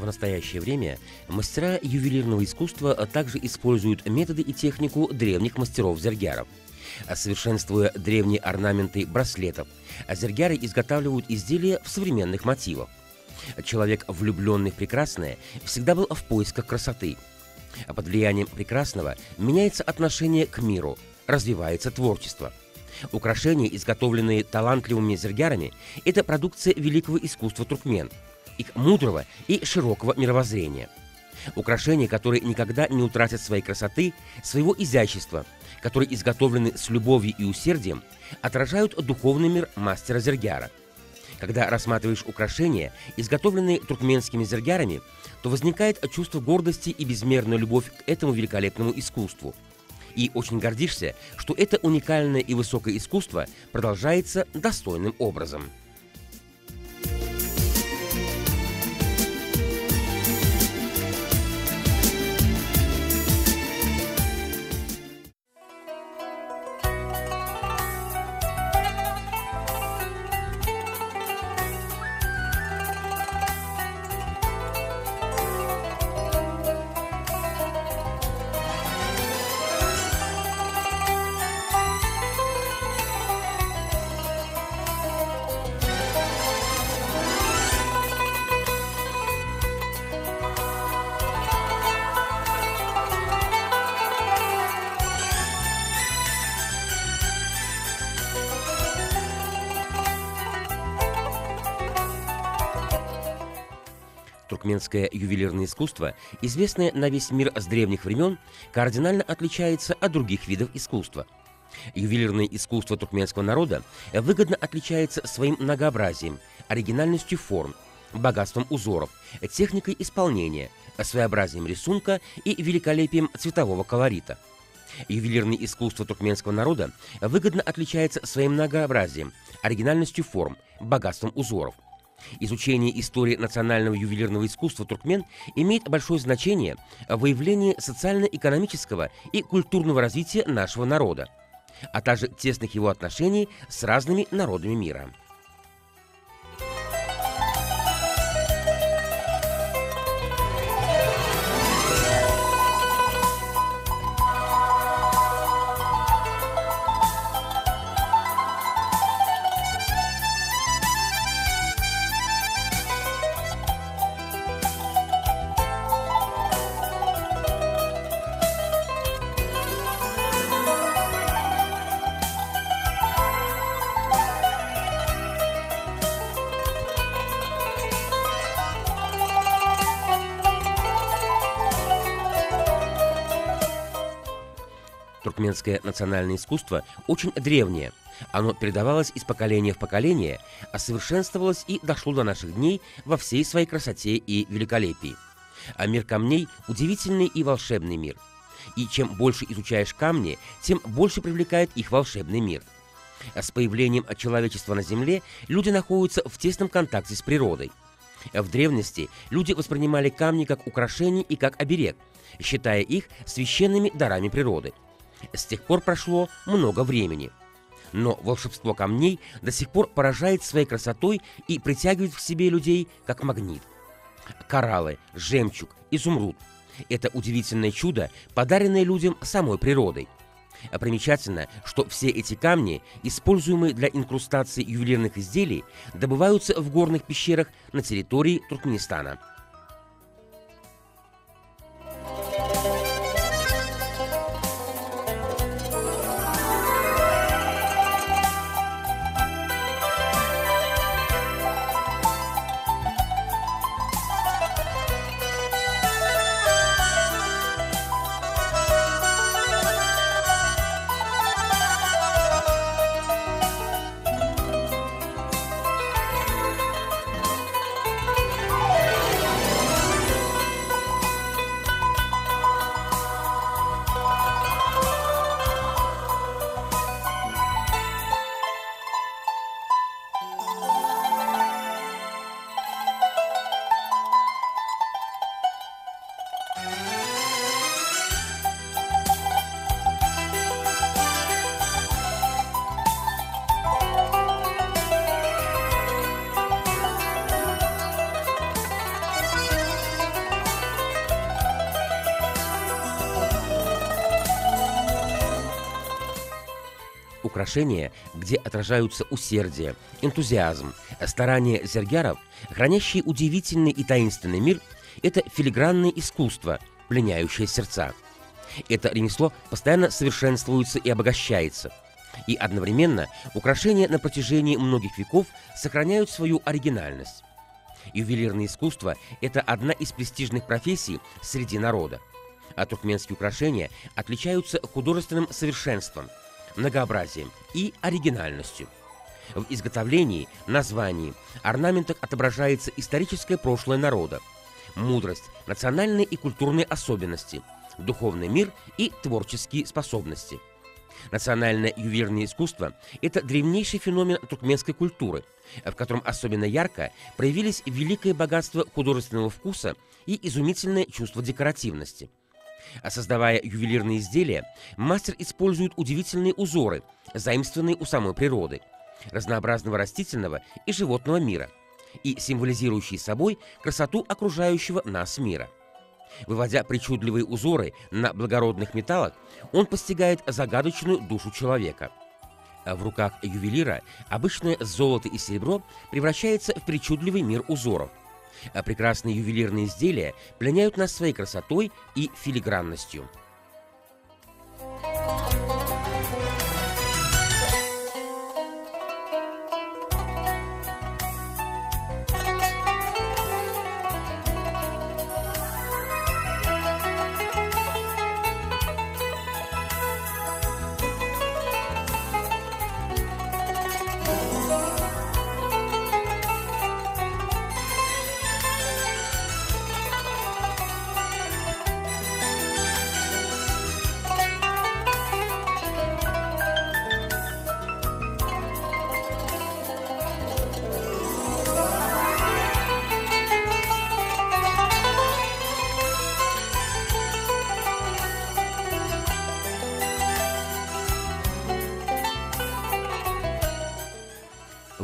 настоящее время мастера ювелирного искусства также используют методы и технику древних мастеров-зергяров. Совершенствуя древние орнаменты браслетов, зергяры изготавливают изделия в современных мотивах. Человек, влюбленный в прекрасное, всегда был в поисках красоты. Под влиянием прекрасного меняется отношение к миру, развивается творчество. Украшения, изготовленные талантливыми зергярами, это продукция великого искусства туркмен – их мудрого и широкого мировоззрения. Украшения, которые никогда не утратят своей красоты, своего изящества, которые изготовлены с любовью и усердием, отражают духовный мир мастера зергяра. Когда рассматриваешь украшения, изготовленные туркменскими зергярами, то возникает чувство гордости и безмерная любовь к этому великолепному искусству. И очень гордишься, что это уникальное и высокое искусство продолжается достойным образом. Туркменское ювелирное искусство, известное на весь мир с древних времен, кардинально отличается от других видов искусства. Ювелирное искусство туркменского народа выгодно отличается своим многообразием, оригинальностью форм, богатством узоров, техникой исполнения, своеобразием рисунка и великолепием цветового колорита. Ювелирное искусство туркменского народа выгодно отличается своим многообразием, оригинальностью форм, богатством узоров – Изучение истории национального ювелирного искусства туркмен имеет большое значение в выявлении социально-экономического и культурного развития нашего народа, а также тесных его отношений с разными народами мира. Туркменское национальное искусство очень древнее. Оно передавалось из поколения в поколение, осовершенствовалось и дошло до наших дней во всей своей красоте и великолепии. А мир камней – удивительный и волшебный мир. И чем больше изучаешь камни, тем больше привлекает их волшебный мир. А с появлением человечества на Земле люди находятся в тесном контакте с природой. В древности люди воспринимали камни как украшение и как оберег, считая их священными дарами природы – с тех пор прошло много времени. Но волшебство камней до сих пор поражает своей красотой и притягивает к себе людей как магнит. Кораллы, жемчуг, изумруд – это удивительное чудо, подаренное людям самой природой. Примечательно, что все эти камни, используемые для инкрустации ювелирных изделий, добываются в горных пещерах на территории Туркменистана – украшения, где отражаются усердие, энтузиазм, старания зергяров, хранящие удивительный и таинственный мир, это филигранное искусство, пленяющее сердца. Это ремесло постоянно совершенствуется и обогащается. И одновременно украшения на протяжении многих веков сохраняют свою оригинальность. Ювелирное искусство – это одна из престижных профессий среди народа. А туркменские украшения отличаются художественным совершенством, многообразием и оригинальностью. В изготовлении, названии, орнаментах отображается историческое прошлое народа, мудрость, национальные и культурные особенности, духовный мир и творческие способности – Национальное ювелирное искусство – это древнейший феномен туркменской культуры, в котором особенно ярко проявились великое богатство художественного вкуса и изумительное чувство декоративности. А создавая ювелирные изделия, мастер использует удивительные узоры, заимствованные у самой природы, разнообразного растительного и животного мира, и символизирующие собой красоту окружающего нас мира – Выводя причудливые узоры на благородных металлах, он постигает загадочную душу человека. В руках ювелира обычное золото и серебро превращается в причудливый мир узоров. А прекрасные ювелирные изделия пленяют нас своей красотой и филигранностью.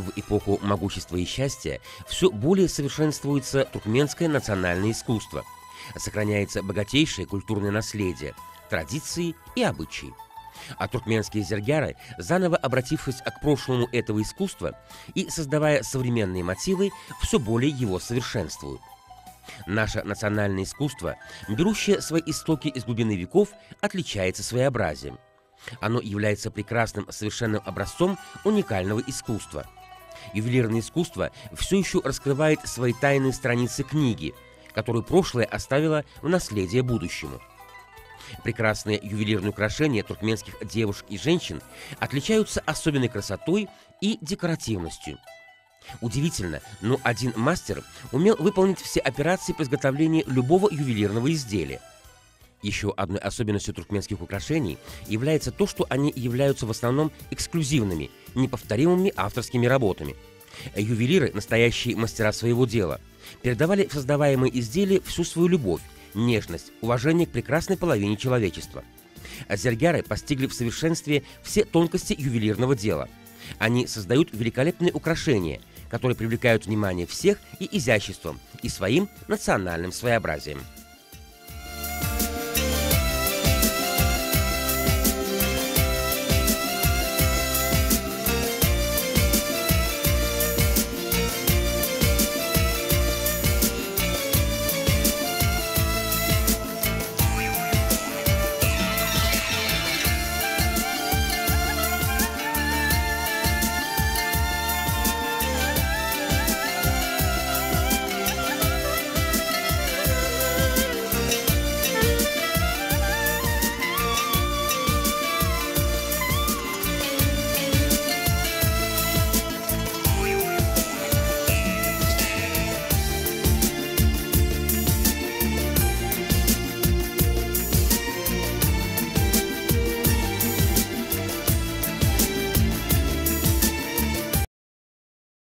В эпоху могущества и счастья все более совершенствуется туркменское национальное искусство. Сохраняется богатейшее культурное наследие, традиции и обычаи. А туркменские зергяры, заново обратившись к прошлому этого искусства и создавая современные мотивы, все более его совершенствуют. Наше национальное искусство, берущее свои истоки из глубины веков, отличается своеобразием. Оно является прекрасным совершенным образцом уникального искусства – ювелирное искусство все еще раскрывает свои тайные страницы книги, которую прошлое оставило в наследие будущему. Прекрасные ювелирные украшения туркменских девушек и женщин отличаются особенной красотой и декоративностью. Удивительно, но один мастер умел выполнить все операции по изготовлению любого ювелирного изделия – еще одной особенностью туркменских украшений является то, что они являются в основном эксклюзивными, неповторимыми авторскими работами. Ювелиры, настоящие мастера своего дела, передавали в создаваемые изделия всю свою любовь, нежность, уважение к прекрасной половине человечества. Зергяры постигли в совершенстве все тонкости ювелирного дела. Они создают великолепные украшения, которые привлекают внимание всех и изяществом, и своим национальным своеобразием.